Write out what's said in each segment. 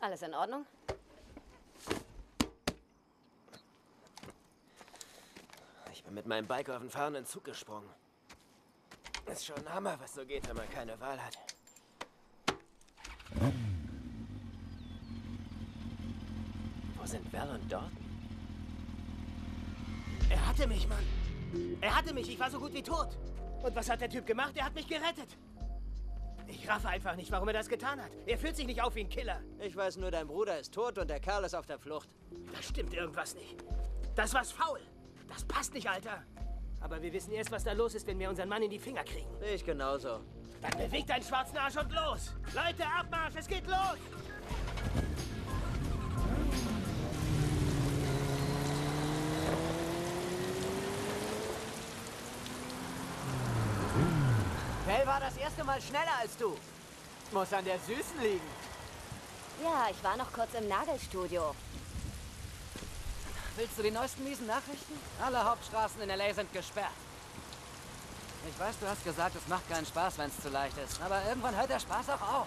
Alles in Ordnung? Ich bin mit meinem Bike auf den fahrenden Zug gesprungen. Ist schon ein Hammer, was so geht, wenn man keine Wahl hat. Wo sind Val und Dalton? Er hatte mich, Mann. Er hatte mich. Ich war so gut wie tot. Und was hat der Typ gemacht? Er hat mich gerettet. Ich raffe einfach nicht, warum er das getan hat. Er fühlt sich nicht auf wie ein Killer. Ich weiß nur, dein Bruder ist tot und der Kerl ist auf der Flucht. Da stimmt irgendwas nicht. Das war's faul. Das passt nicht, Alter. Aber wir wissen erst, was da los ist, wenn wir unseren Mann in die Finger kriegen. Ich genauso. Dann beweg deinen schwarzen Arsch und los! Leute, Abmarsch, es geht los! Val war das erste Mal schneller als du. Muss an der Süßen liegen. Ja, ich war noch kurz im Nagelstudio. Willst du die neuesten miesen Nachrichten? Alle Hauptstraßen in L.A. sind gesperrt. Ich weiß, du hast gesagt, es macht keinen Spaß, wenn es zu leicht ist. Aber irgendwann hört der Spaß auch auf.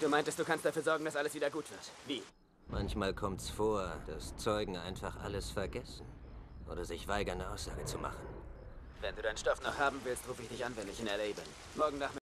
Du meintest, du kannst dafür sorgen, dass alles wieder gut wird. Wie? Manchmal kommt's vor, dass Zeugen einfach alles vergessen oder sich weigern, eine Aussage zu machen. Wenn du deinen Stoff noch haben willst, rufe ich dich an, wenn ich in L.A. bin. Morgen Nachmittag.